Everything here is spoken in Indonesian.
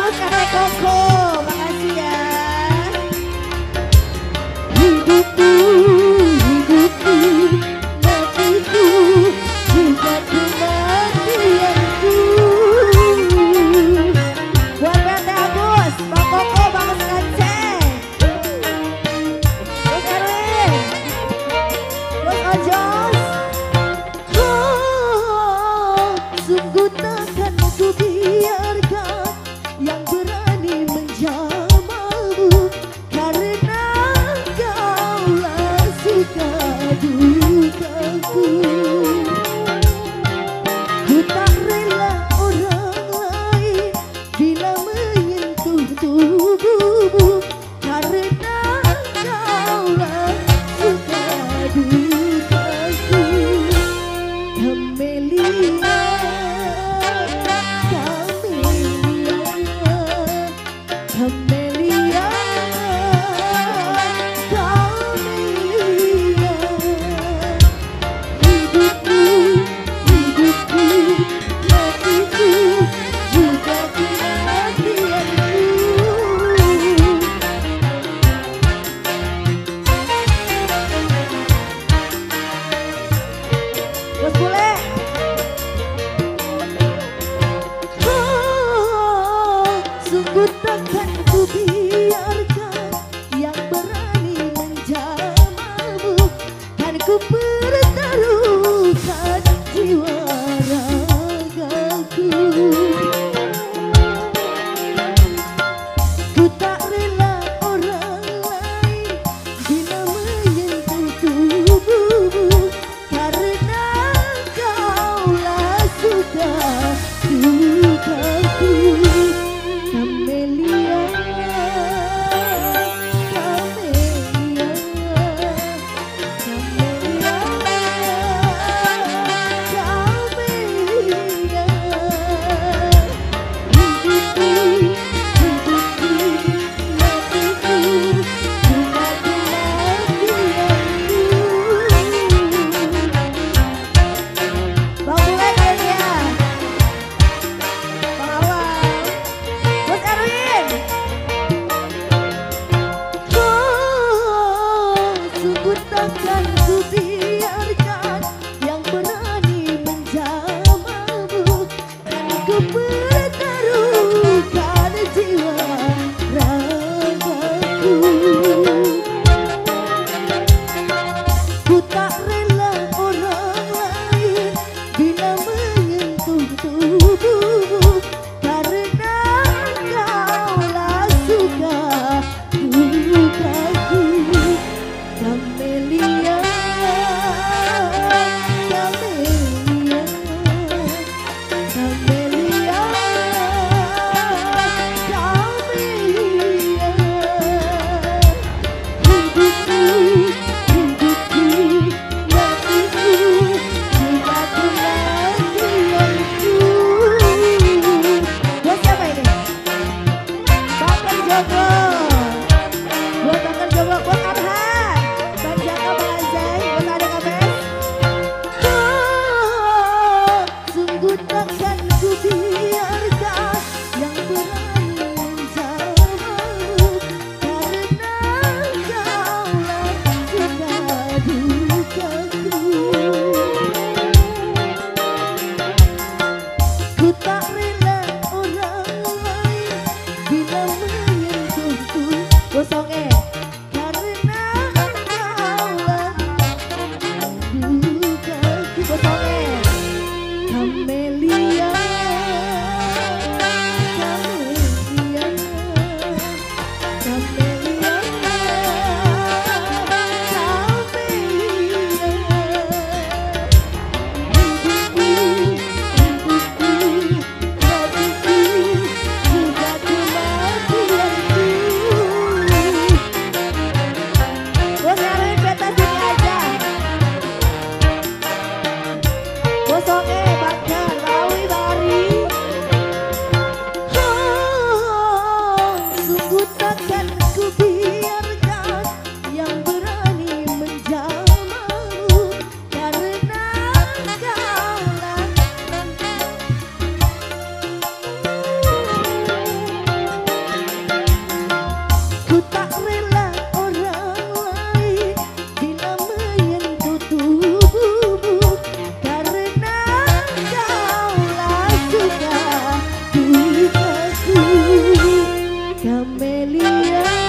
Bagus kakek Koko, makasih ya. Hidupku, hidupku, matiku, juga kematianku. Buat Tante Agus, Pak Koko, Bagus Kaceng. Bos Erwin, bos Ojos. Kau sungguh takkan tú Yeah. blah, blah. Hallelujah.